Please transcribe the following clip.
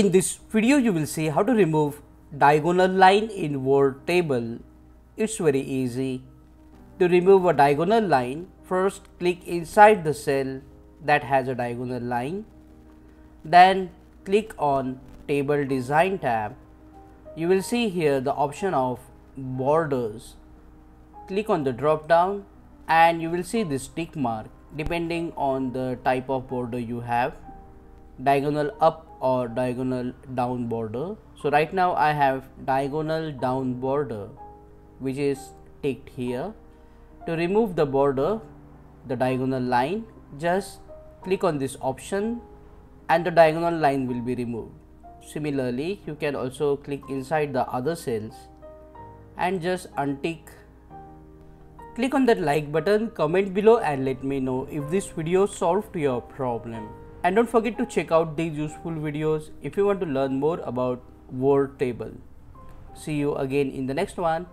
In this video you will see how to remove diagonal line in word table. It's very easy. To remove a diagonal line, first click inside the cell that has a diagonal line. Then click on table design tab. You will see here the option of borders. Click on the drop down and you will see this tick mark depending on the type of border you have diagonal up or diagonal down border. So right now I have diagonal down border which is ticked here. To remove the border the diagonal line just click on this option and the diagonal line will be removed. Similarly you can also click inside the other cells and just untick. Click on that like button comment below and let me know if this video solved your problem and don't forget to check out these useful videos if you want to learn more about word table. See you again in the next one.